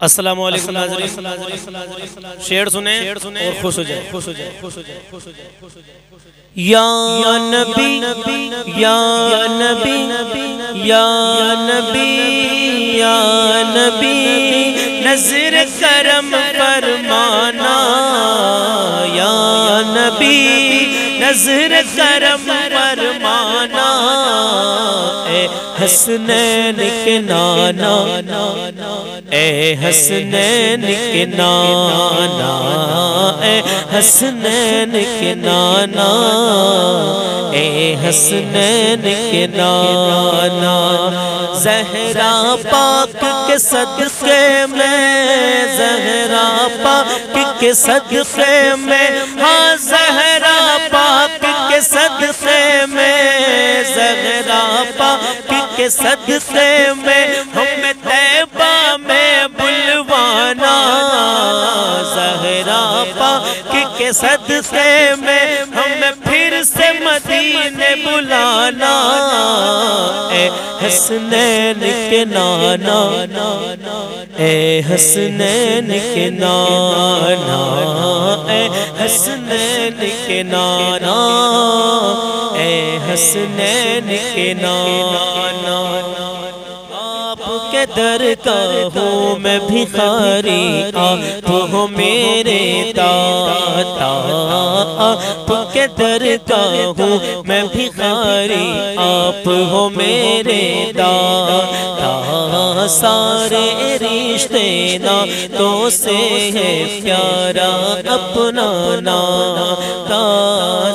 السلام علیکم ناظرین. شعر سنیں. اور خوش ہو جائیں. خوش ہو جائیں. خوش ہو جائیں. خوش ہو جائیں. یا نبی. یا نبی. یا نبی. یا نبی. نظر کرم فرمانا. یا نبی. نظر کرم فرمانا حسنین کے نانا، اے حسنین کے نانا، اے حسنین کے نانا، اے حسنین کے نانا، زہرا پاک کے صدقے میں، زہرا پاک کے صدقے میں ہاں زہرا پاک کے صدقے میں، زہرا پاک کے صدقے میں ہم تیبہ میں بلوانا۔ زہرا پاک کے صدقے میں ہم پھر سے مدینے بلانا۔ اے حسنین کے نانا، اے حسنین کے نانا، اے حسنین کے نانا، اے حسنین کے نانا۔ آپ کے در کا ہوں میں بھخاری آپ ہو میرے داتا، آپ کے در کا ہوں میں بھخاری آپ ہو میرے داتا، سارے رشتے نا تو سے ہے پیارا اپنا ناتا۔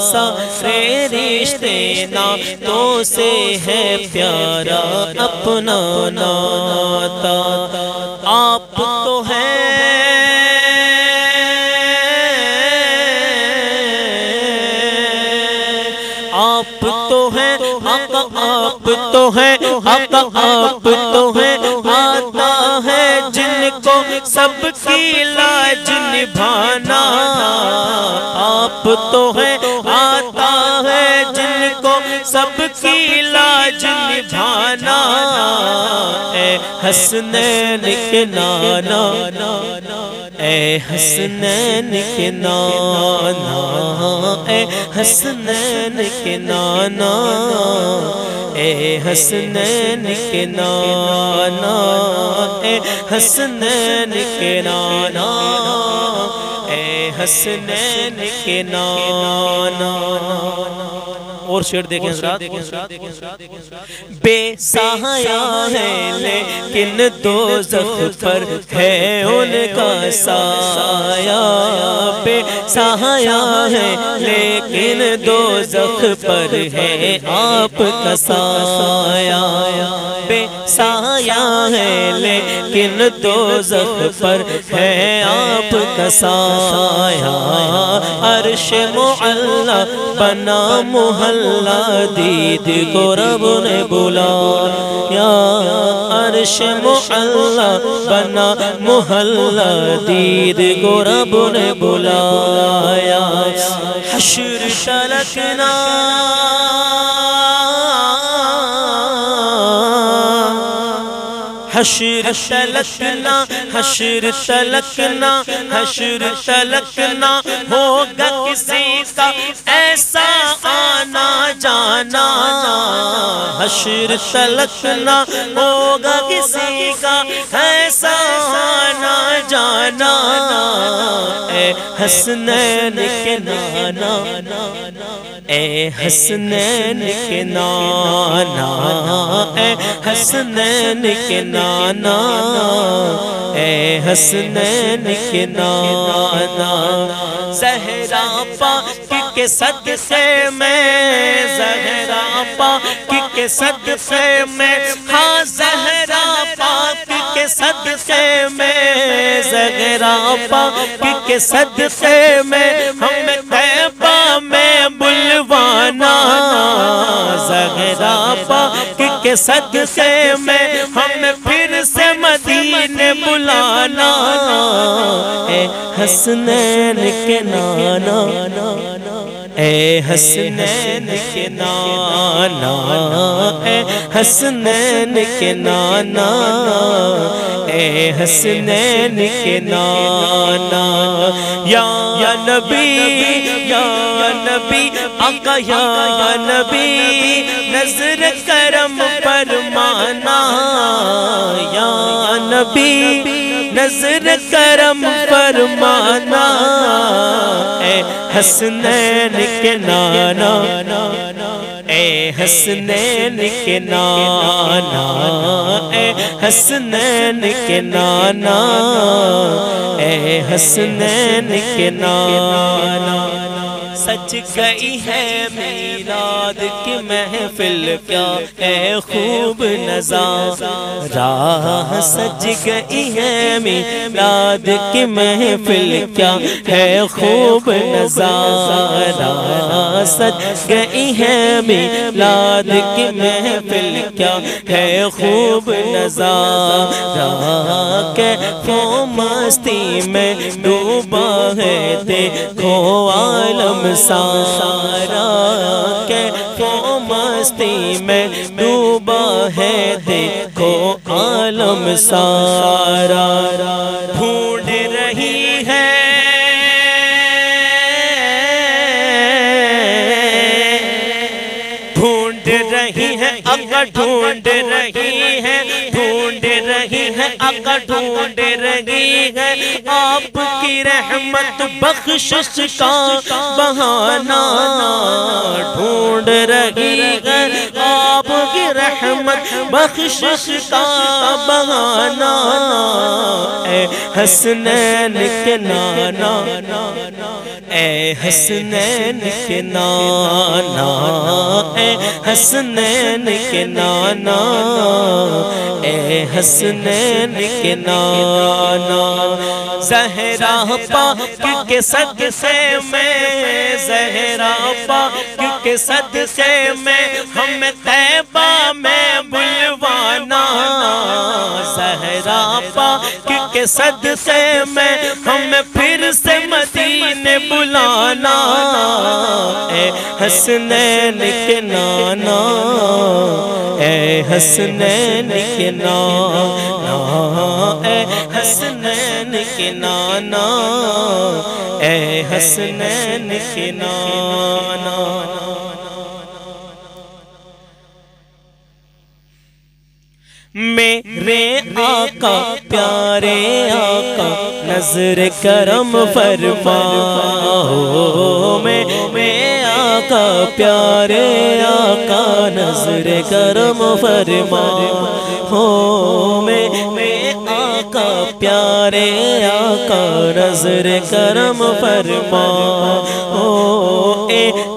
سارے رشتے نا تو سے ہے پیارا اپنا ناتا آپ تو ہیں آپ تو ہیں آقا آپ تو ہیں آقا آپ تو ہیں آتا ہے جن کو سب کی لاج نبھانا آپ تو حسنین کے نانا۔ اے حسنین کے نانا۔ اے حسنین کے نانا۔ اے حسنین کے نانا۔ اے حسنین کے نانا۔ اے حسنین کے نانا۔ اور شعر دیکھیں حضرات بے سایہ ہے لیکن دوزخ پر ہے ان کا سایہ۔ بے سایہ ہے لیکن دوزخ پر ہے آپ کا سایہ۔ بے سایہ ہے لیکن دوزخ پر ہے آپ کا سایہ۔ عرش معلہ، بنا محل اللہ دید کو رب نے بلا یا عرش محلہ بنا محلہ، دید کو رب نے بلایا حشر شلکنا۔ حشر تلکنا حشر تلکنا حشر تلکنا ہوگا کسی کا ایسا آنا جانا۔ حشر تلکنا ہوگا کسی کا ایسا آنا جانا۔ حسنین کے نانا اے حسنین کے نانا اے حسنین کے نانا اے حسنین کے نانا زہرا پاک کے صدقے میں، زہرا پاک کے صدقے میں ہاں زہرا میں زہرا پاک کے صدقے میں ہم تیبہ میں بلوانا زہرا پاک کے صدقے میں ہم پھر سے مدینے بلانا اے حسنین کے نانا اے حسنین کے نانا، اے حسنین کے نانا، اے حسنین کے نانا، یا نبی یا نبی، آقا یا نبی نظر کرم پر مانا، یا نبی نظر کرم حسنین کے نانا، اے حسنین کے نانا، اے حسنین کے نانا، اے حسنین کے نانا۔ سچ گئی ہے میلاد کی محفل کیا؟ ہے خوب نظارہ سچ گئی ہے میلاد کی محفل کیا؟ ہے خوب نظارہ سچ گئی ہے میلاد کی محفل کیا؟ ہے خوب نظارہ کہ وہ مستی میں ڈوبا ہے، دیکھو سارا کے کو مستی میں ڈوبا ہے دیکھو عالم سارا۔ اگر ڈھونڈ رہی ہے، ڈھونڈ رہی ہے، اگر ڈھونڈ رہی ہے، آپ کی رحمت بخشش کا بہانا ڈھونڈ رہی ہے۔ آپ کی رحمت بخشش کا بہانا اے حسنین کے نانا۔ اے حسنین کے نانا، اے حسنین کے نانا۔ اے حسنین کے نانا۔ زہرا پاک کے صدقے میں، زہرا پاک کے صدقے میں ہم طیبہ میں کے صدقے میں ہم پھر سے مدینے بلانا۔ اے حسنین کے نانا، اے حسنین کے نانا، اے حسنین کے نانا، اے حسنین کے نانا۔ میرے آقا، پیارے آقا، نظر کرم فرماؤ۔ میں آقا، پیارے آقا، نظر کرم فرماؤ۔ ہو میں آقا، پیارے آقا، نظر کرم فرماؤ۔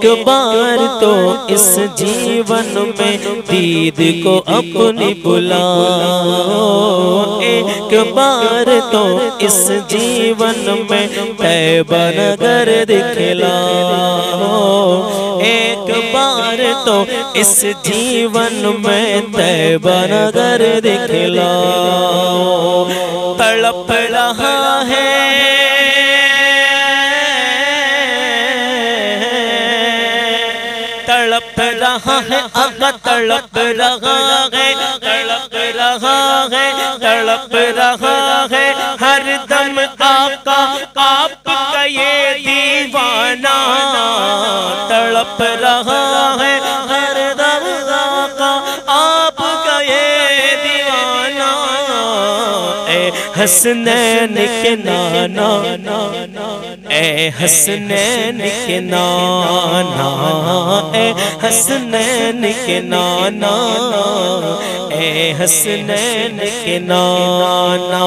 ایک بار تو اس جیون میں دید کو اپنی بلا ایک بار تو اس جیون میں طیبہ نگر دکھلا ایک بار تو اس جیون میں طیبہ نگر دکھلا تڑپ رہا ہے تڑپ رہا ہے اگر تڑپ رہا ہے تڑپ رہا ہے تڑپ رہا ہے ہر دم آقا آپ کا یہ دیوانہ تڑپ رہا ہے ہر دم آقا آپ کا یہ دیوانہ اے حسنین کے نانا اے حسنین کے نانا اے حسنین کے نانا اے حسنین کے نانا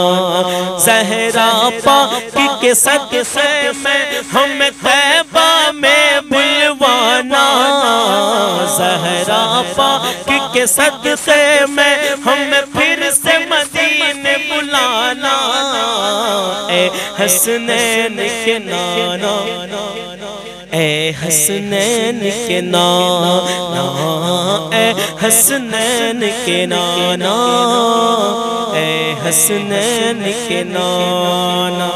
زہرا پاک کے صدقے میں ہم طیبہ میں بلوانا زہرا پاک کے صدقے میں ہم پھر حسنین کے نانا، اے حسنین کے نانا، اے حسنین کے نانا، اے حسنین کے نانا۔